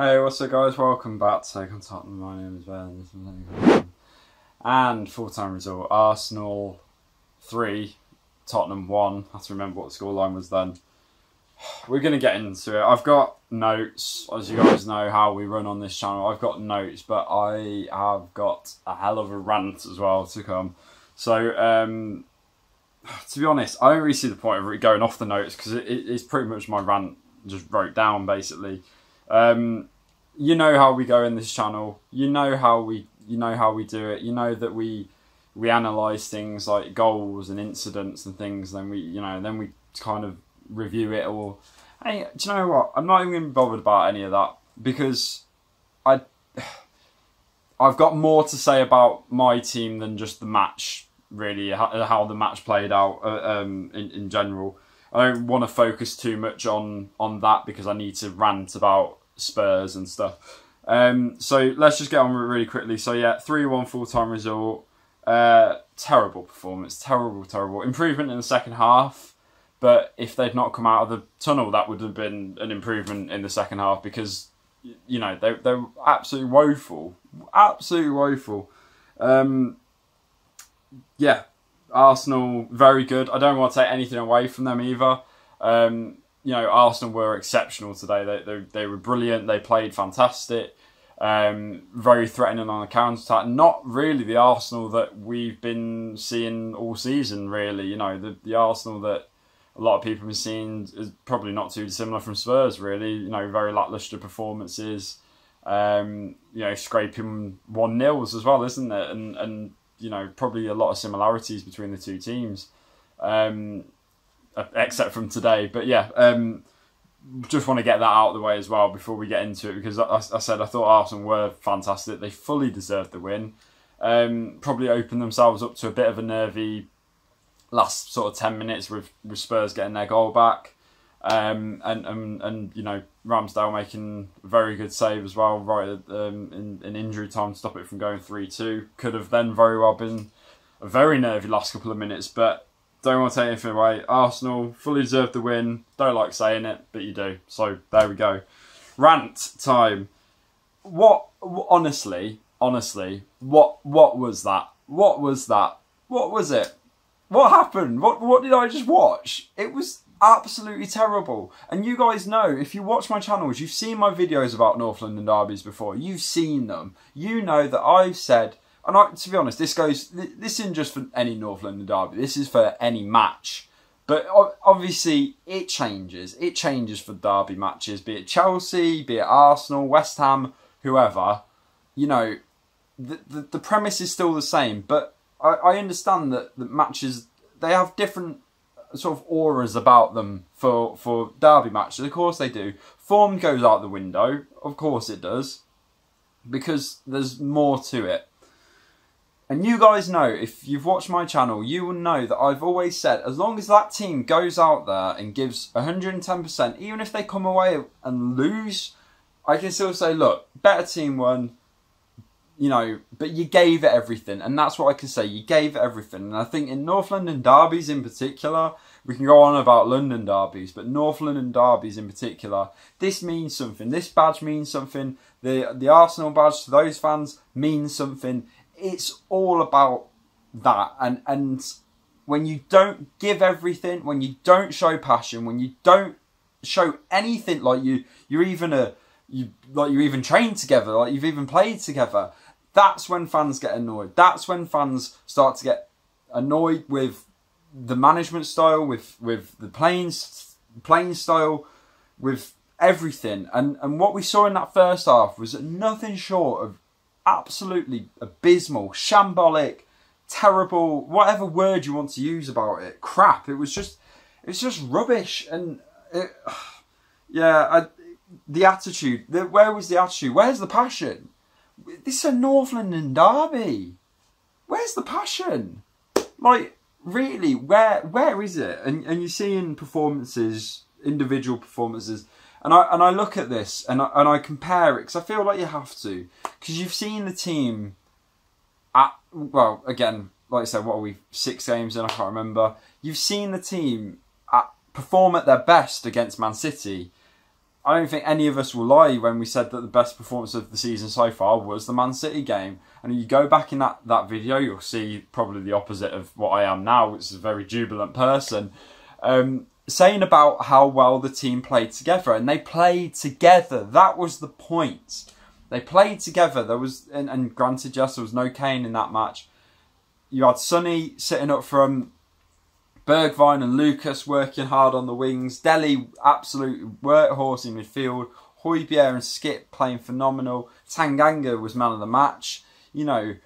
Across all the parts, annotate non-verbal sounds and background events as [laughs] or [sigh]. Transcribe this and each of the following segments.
Hey, what's up, guys? Welcome back to Take Tottenham. My name is Ben. And full time result Arsenal 3, Tottenham 1. I have to remember what the scoreline was then. [sighs] We're going to get into it. I've got notes, as you guys know how we run on this channel. I've got notes, but I have got a hell of a rant as well to come. So, um, [sighs] to be honest, I don't really see the point of going off the notes because it, it's pretty much my rant just wrote down basically. Um, you know how we go in this channel. You know how we you know how we do it. You know that we we analyze things like goals and incidents and things. Then we you know then we kind of review it or. Hey, do you know what? I'm not even bothered about any of that because I [sighs] I've got more to say about my team than just the match. Really, how, the match played out uh, um, in in general. I don't want to focus too much on on that because I need to rant about Spurs and stuff. Um, so let's just get on really quickly. So yeah, three one full time result. Uh, terrible performance, terrible, terrible improvement in the second half. But if they'd not come out of the tunnel, that would have been an improvement in the second half because you know they they're absolutely woeful, absolutely woeful. Um, yeah, Arsenal very good. I don't want to take anything away from them either. Um, you know, Arsenal were exceptional today. They they, they were brilliant. They played fantastic. Um, very threatening on the counter attack. Not really the Arsenal that we've been seeing all season. Really, you know, the the Arsenal that a lot of people have been seeing is probably not too dissimilar from Spurs. Really, you know, very lackluster performances. Um, you know, scraping one nils as well, isn't it? And and you know, probably a lot of similarities between the two teams, um, except from today. But yeah, um, just want to get that out of the way as well before we get into it because I, I said I thought Arsenal were fantastic. They fully deserved the win. Um, probably opened themselves up to a bit of a nervy last sort of 10 minutes with, with Spurs getting their goal back. Um, and, and and you know Ramsdale making a very good save as well, right um, in, in injury time to stop it from going three two. Could have then very well been a very nervy last couple of minutes, but don't want to take anything away. Arsenal fully deserved the win. Don't like saying it, but you do. So there we go. Rant time. What honestly, honestly, what what was that? What was that? What was it? What happened? What what did I just watch? It was absolutely terrible. And you guys know, if you watch my channels, you've seen my videos about North London derbies before. You've seen them. You know that I've said, and I, to be honest, this goes, this isn't just for any North London derby. This is for any match. But obviously, it changes. It changes for derby matches, be it Chelsea, be it Arsenal, West Ham, whoever. You know, the, the, the premise is still the same. But I, I understand that the matches, they have different sort of auras about them for for derby matches. Of course they do. Form goes out the window. Of course it does, because there's more to it. And you guys know, if you've watched my channel, you will know that I've always said, as long as that team goes out there and gives 110%, even if they come away and lose, I can still say, look, better team won, you know, but you gave it everything, and that's what I can say. You gave it everything, and I think in North London derbies in particular, we can go on about London derbies, but North London derbies in particular, this means something. This badge means something. The the Arsenal badge to those fans means something. It's all about that, and and when you don't give everything, when you don't show passion, when you don't show anything like you you're even a you like you even trained together, like you've even played together that's when fans get annoyed. That's when fans start to get annoyed with the management style, with with the playing playing style, with everything. And and what we saw in that first half was nothing short of absolutely abysmal, shambolic, terrible, whatever word you want to use about it. Crap. It was just it was just rubbish. And it, [sighs] yeah, I, the attitude. The, where was the attitude? Where's the passion? Is a North London derby. Where's the passion? Like, really, where where is it? And and you're seeing performances, individual performances, and I and I look at this and I, and I compare it because I feel like you have to because you've seen the team at well again like I said what are we six games in I can't remember you've seen the team at, perform at their best against Man City I don't think any of us will lie when we said that the best performance of the season so far was the Man City game. And you go back in that, that video, you'll see probably the opposite of what I am now, which is a very jubilant person. Um, saying about how well the team played together, and they played together. That was the point. They played together. There was, and, and granted, yes, there was no Kane in that match. You had Sonny sitting up from Bergwijn and Lucas working hard on the wings. Dele, absolute workhorse in midfield. Højbjerg and Skip playing phenomenal. Tanganga was man of the match. You know,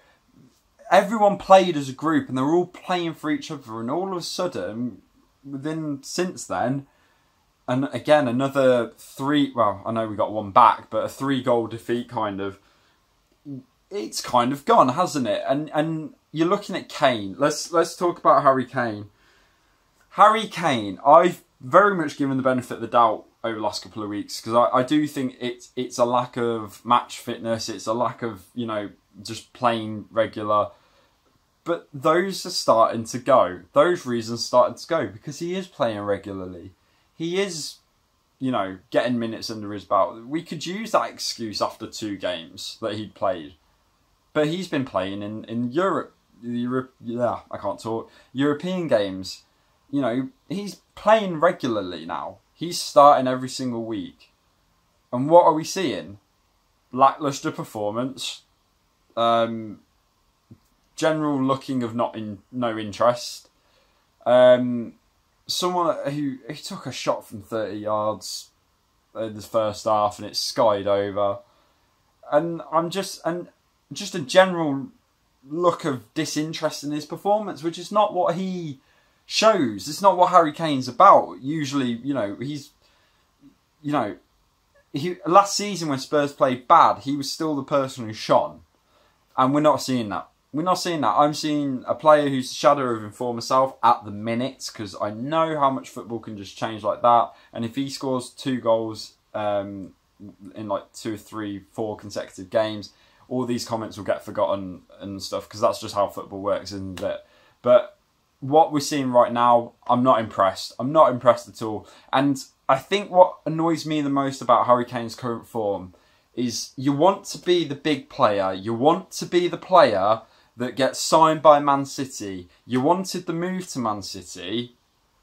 everyone played as a group and they were all playing for each other. And all of a sudden, within since then, and again another three. Well, I know we got one back, but a three goal defeat kind of. It's kind of gone, hasn't it? And and you're looking at Kane. Let's let's talk about Harry Kane. Harry Kane, I've very much given the benefit of the doubt over the last couple of weeks because I, I do think it's it's a lack of match fitness. It's a lack of you know just playing regular. But those are starting to go. Those reasons started to go because he is playing regularly. He is, you know, getting minutes under his belt. We could use that excuse after two games that he'd played, but he's been playing in in Europe. Europe, yeah, I can't talk. European games you know, he's playing regularly now. He's starting every single week. And what are we seeing? Lackluster performance. Um, general looking of not in no interest. Um, someone who he took a shot from thirty yards in the first half and it skied over. And I'm just and just a general look of disinterest in his performance, which is not what he shows. It's not what Harry Kane's about. Usually, you know, he's, you know, he last season when Spurs played bad, he was still the person who shone, and we're not seeing that. We're not seeing that. I'm seeing a player who's a shadow of his former self at the minute because I know how much football can just change like that. And if he scores two goals um, in like two, three, four consecutive games, all these comments will get forgotten and stuff because that's just how football works, isn't it? But what we're seeing right now, I'm not impressed. I'm not impressed at all. And I think what annoys me the most about Harry Kane's current form is you want to be the big player. You want to be the player that gets signed by Man City. You wanted the move to Man City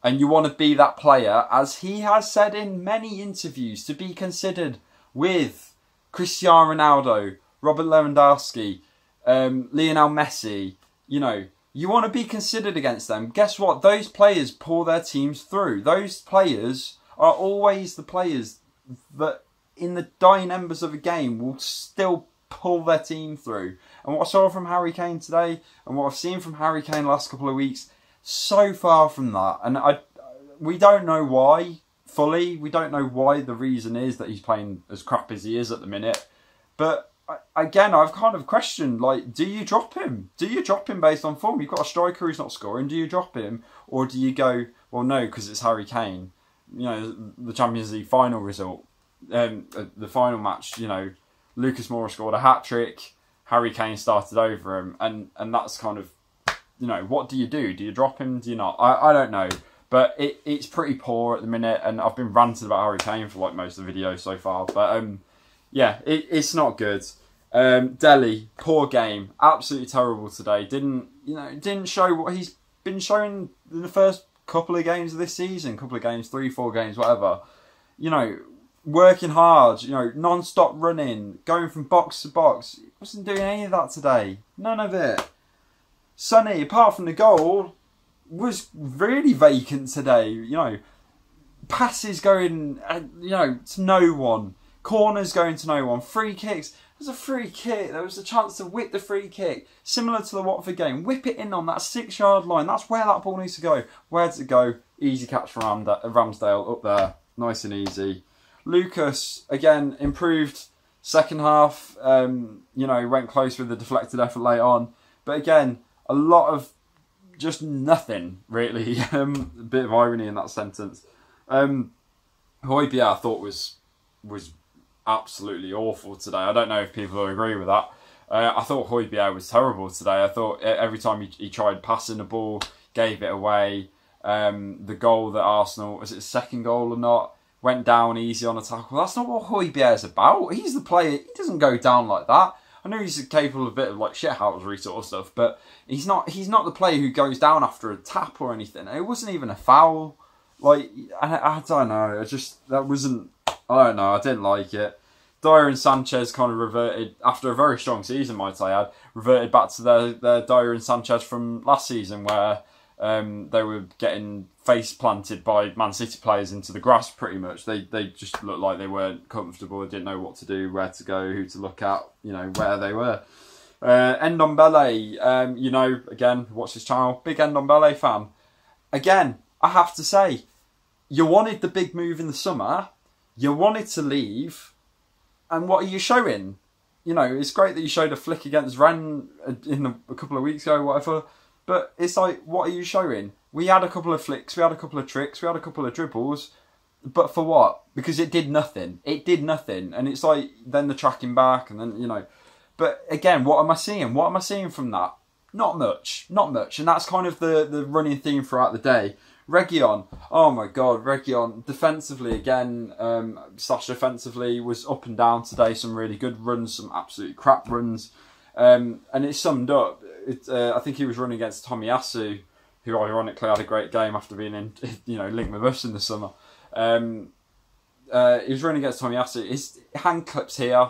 and you want to be that player, as he has said in many interviews, to be considered with Cristiano Ronaldo, Robert Lewandowski, um, Lionel Messi, you know, you want to be considered against them. Guess what? Those players pull their teams through. Those players are always the players that, in the dying embers of a game, will still pull their team through. And what I saw from Harry Kane today, and what I've seen from Harry Kane last couple of weeks, so far from that. And I, we don't know why fully. We don't know why the reason is that he's playing as crap as he is at the minute. But again, I've kind of questioned like, do you drop him? Do you drop him based on form? You've got a striker who's not scoring. Do you drop him, or do you go, well, no, because it's Harry Kane? You know, the Champions League final result, um, uh, the final match. You know, Lucas Moura scored a hat trick. Harry Kane started over him, and and that's kind of, you know, what do you do? Do you drop him? Do you not? I I don't know. But it, it's pretty poor at the minute, and I've been ranting about Harry Kane for like most of the video so far. But um, yeah, it, it's not good. Um, Dele, poor game, absolutely terrible today. Didn't you know? Didn't show what he's been showing in the first couple of games of this season, couple of games, three, four games, whatever. You know, working hard. You know, non-stop running, going from box to box. Wasn't doing any of that today. None of it. Sonny, apart from the goal, was really vacant today. You know, passes going, uh, you know, to no one. Corners going to no one. Free kicks was a free kick. There was a chance to whip the free kick, similar to the Watford game. Whip it in on that six yard line. That's where that ball needs to go. Where does it go? Easy catch for Ramsdale up there. Nice and easy. Lucas, again, improved second half. Um, you know, went close with the deflected effort late on. But again, a lot of just nothing, really. [laughs] Um, a bit of irony in that sentence. Um, Højbjerg, I thought was was absolutely awful today. I don't know if people agree with that. Uh, I thought Højbjerg was terrible today. I thought every time he, he tried passing the ball, gave it away. Um, the goal that Arsenal was it second goal or not? went down easy on a tackle. That's not what Højbjerg is about. He's the player. He doesn't go down like that. I know he's capable of a bit of like shithousery sort of stuff, but he's not. He's not the player who goes down after a tap or anything. It wasn't even a foul. Like I, I don't know. I just that wasn't. I don't know. I didn't like it. Dier and Sanchez kind of reverted after a very strong season, might I add, reverted back to their their Dier and Sanchez from last season, where um, they were getting face planted by Man City players into the grass. Pretty much, they they just looked like they weren't comfortable. They didn't know what to do, where to go, who to look at. You know where they were. Uh, Ndombele, um, you know, again, watch this channel, big Ndombele fan. Again, I have to say, you wanted the big move in the summer, you wanted to leave, and what are you showing? You know, it's great that you showed a flick against Rennes uh, in a, a couple of weeks ago, whatever. But it's like, what are you showing? We had a couple of flicks, we had a couple of tricks, we had a couple of dribbles, but for what? Because it did nothing. It did nothing, and it's like then the tracking back, and then you know. But again, what am I seeing? What am I seeing from that? Not much, not much, and that's kind of the the running theme throughout the day. Reguilon, oh my god, Reguilon defensively again, um, slash defensively was up and down today. Some really good runs, some absolute crap runs, um, and it summed up it, uh, I think he was running against Tomiyasu, who ironically had a great game after being in, [laughs] you know, linked with us in the summer. Um, uh, he was running against Tomiyasu. His hand clips here,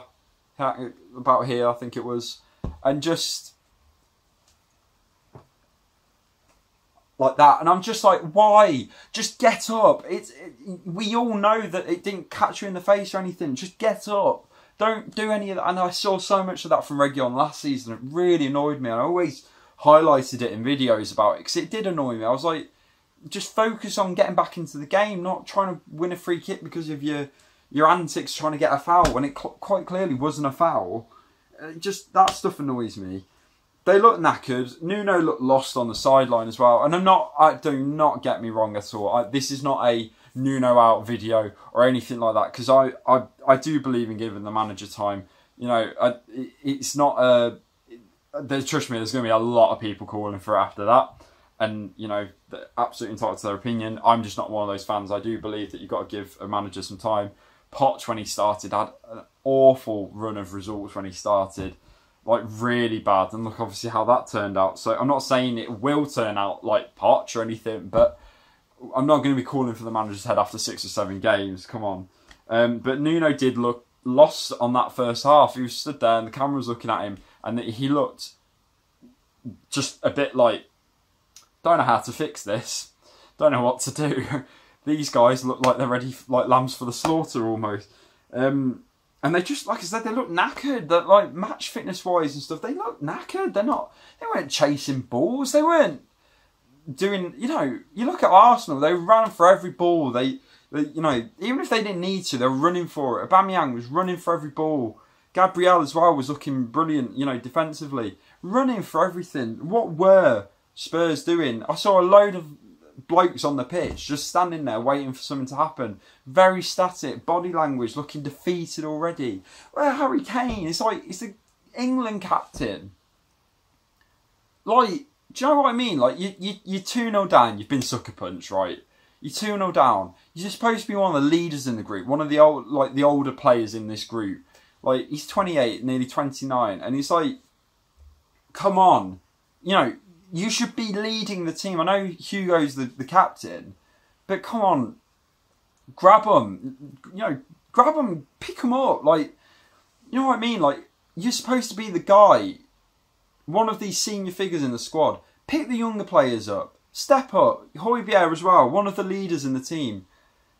about here, I think it was, and just like that. And I'm just like, why? Just get up. It's it, we all know that it didn't catch you in the face or anything. Just get up. Don't do any of that. And I saw so much of that from Reguilon last season. It really annoyed me. And I always highlighted it in videos about it because it did annoy me. I was like, just focus on getting back into the game, not trying to win a free kick because of your your antics trying to get a foul when it cl- quite clearly wasn't a foul. Uh, just that stuff annoys me. They look knackered. Nuno looked lost on the sideline as well. And I'm not. I do not get me wrong at all. I, this is not a Nuno out video or anything like that because I, I I do believe in giving the manager time. You know, I, it's not a. There's, trust me, there's going to be a lot of people calling for it after that, and you know, absolutely entitled to their opinion. I'm just not one of those fans. I do believe that you've got to give a manager some time. Poch, when he started, had an awful run of results when he started, like really bad. And look, obviously, how that turned out. So I'm not saying it will turn out like Poch or anything, but I'm not going to be calling for the manager's head after six or seven games. Come on. Um, but Nuno did look lost on that first half. He was stood there and the camera was looking at him, and he looked just a bit like, don't know how to fix this, don't know what to do. [laughs] These guys look like they're ready, like lambs for the slaughter almost. Um, and they just, like I said, they look knackered. That like match fitness wise and stuff, they look knackered. They're not. They weren't chasing balls. They weren't doing, you know, you look at Arsenal, they ran for every ball. They, they, you know, even if they didn't need to, they were running for it. Aubameyang was running for every ball. Gabriel as well was looking brilliant, you know, defensively. Running for everything. What were Spurs doing? I saw a load of blokes on the pitch just standing there waiting for something to happen. Very static, body language, looking defeated already. Harry Kane? It's like, it's the England captain. Like, do you know what I mean? Like you, you, you're two 0 down. You've been sucker punched, right? You're two 0 down. You're supposed to be one of the leaders in the group, one of the old, like the older players in this group. Like he's 28, nearly 29, and he's like, come on, you know, you should be leading the team. I know Hugo's the, the captain, but come on, grab them. You know, grab them, pick them up. Like, you know what I mean? Like, you're supposed to be the guy one of these senior figures in the squad. Pick the younger players up. Step up. Højbjerg as well, one of the leaders in the team.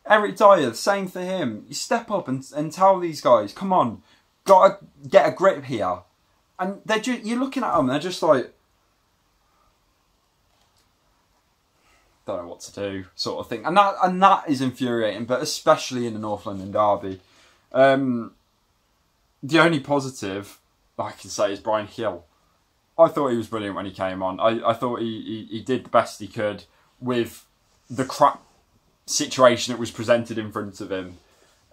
Eric Dier, same for him. You step up and, and tell these guys, come on, gotta get a grip here. And they're just, you're looking at them, they're just like, don't know what to do, sort of thing. And that and that is infuriating, but especially in the North London derby. Um, the only positive I can say is Bryan Gil. I thought he was brilliant when he came on. I, I thought he, he, he did the best he could with the crap situation that was presented in front of him.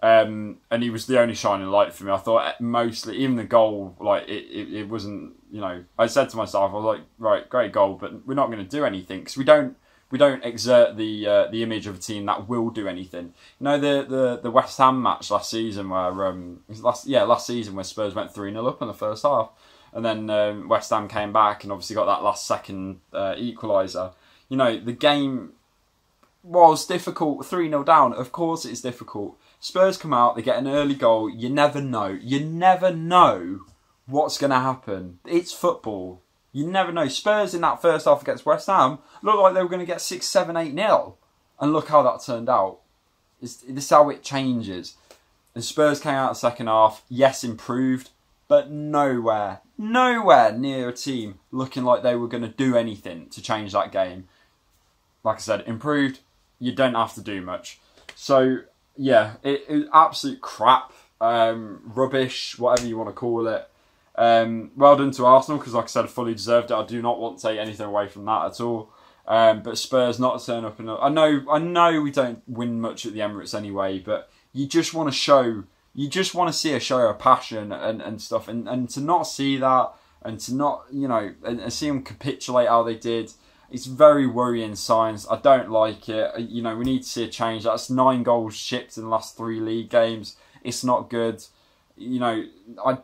Um, and he was the only shining light for me. I thought mostly, even the goal, like it, it, it, wasn't. You know, I said to myself, I was like, right, great goal, but we're not going to do anything because we don't we don't exert the uh, the image of a team that will do anything. You know the the, the West Ham match last season where um last yeah last season where Spurs went three 0 up in the first half, and then um, West Ham came back and obviously got that last second uh, equaliser. You know the game was difficult, three 0 down. Of course it's difficult. Spurs come out, they get an early goal. You never know. You never know what's going to happen. It's football. You never know. Spurs in that first half against West Ham looked like they were going to get 6 7 8 nil. And look how that turned out. It's, this is how it changes. And Spurs came out the second half, yes, improved, but nowhere, nowhere near a team looking like they were going to do anything to change that game. Like I said, improved, you don't have to do much. So, yeah, it, it absolute crap, um, rubbish, whatever you want to call it. Um, well done to Arsenal because, like I said, fully deserved it. I do not want to take anything away from that at all. Um, but Spurs not turn up enough. I know, I know, we don't win much at the Emirates anyway, but you just want to show, you just want to see a show of passion and, and stuff, and, and to not see that, and to not, you know, and, and see them capitulate how they did. It's very worrying signs. I don't like it. You know, we need to see a change. That's nine goals shipped in the last three league games. It's not good. You know, I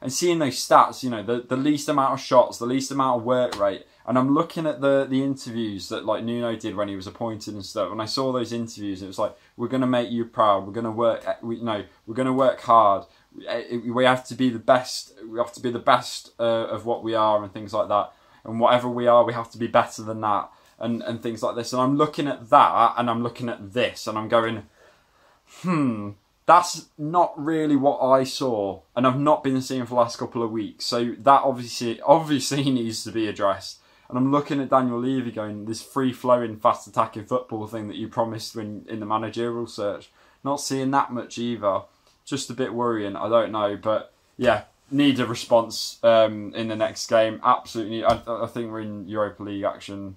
and seeing those stats, you know, the, the least amount of shots, the least amount of work rate. And I'm looking at the, the interviews that like Nuno did when he was appointed and stuff. And I saw those interviews, it was like, we're going to make you proud. We're going to work, we, you know, we're going to work hard. We have to be the best. We have to be the best uh, of what we are and things like that. And whatever we are, we have to be better than that and, and things like this. And I'm looking at that and I'm looking at this and I'm going, hmm, that's not really what I saw, and I've not been seeing for the last couple of weeks. So that obviously [laughs] obviously needs to be addressed. And I'm looking at Daniel Levy going this free flowing, fast attacking football thing that you promised when in the managerial search. Not seeing that much either. Just a bit worrying. I don't know, but yeah, need a response um, in the next game. Absolutely. I, I think we're in Europa League action.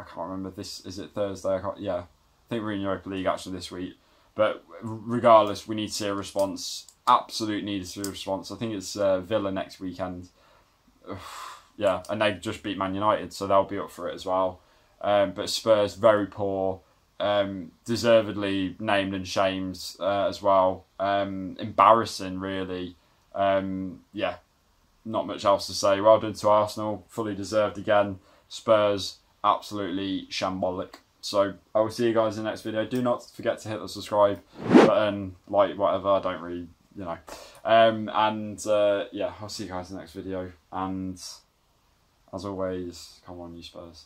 I can't remember this. Is it Thursday? Yeah, I think we're in Europa League action this week. But regardless, we need to see a response. Absolute need to see a response. I think it's uh, Villa next weekend. [sighs] yeah, and they just beat Man United, so they'll be up for it as well. Um, but Spurs very poor, um, deservedly named and shamed uh, as well. Um, embarrassing, really. Um, yeah, not much else to say. Well done to Arsenal, fully deserved again. Spurs absolutely shambolic. So I will see you guys in the next video. Do not forget to hit the subscribe button, like whatever. I don't really, you know. Um, and uh, yeah, I'll see you guys in the next video. And as always, come on, you Spurs.